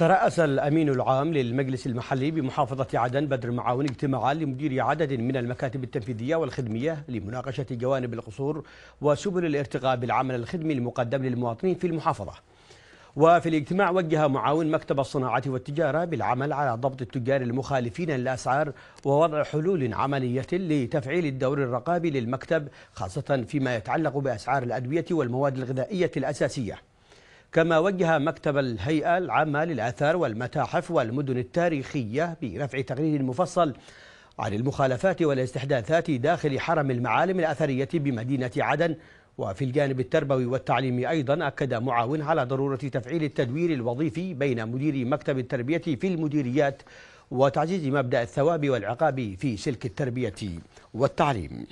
ترأس الأمين العام للمجلس المحلي بمحافظة عدن بدر معاون اجتماعا لمدير عدد من المكاتب التنفيذية والخدمية لمناقشة جوانب القصور وسبل الارتقاء بالعمل الخدمي المقدم للمواطنين في المحافظة. وفي الاجتماع وجه معاون مكتب الصناعة والتجارة بالعمل على ضبط التجار المخالفين للأسعار ووضع حلول عملية لتفعيل الدور الرقابي للمكتب خاصة فيما يتعلق بأسعار الأدوية والمواد الغذائية الأساسية. كما وجه مكتب الهيئة العامة للآثار والمتاحف والمدن التاريخية برفع تقرير مفصل عن المخالفات والاستحداثات داخل حرم المعالم الأثرية بمدينة عدن. وفي الجانب التربوي والتعليمي أيضا أكد معاون على ضرورة تفعيل التدوير الوظيفي بين مديري مكتب التربية في المديريات وتعزيز مبدأ الثواب والعقاب في سلك التربية والتعليم.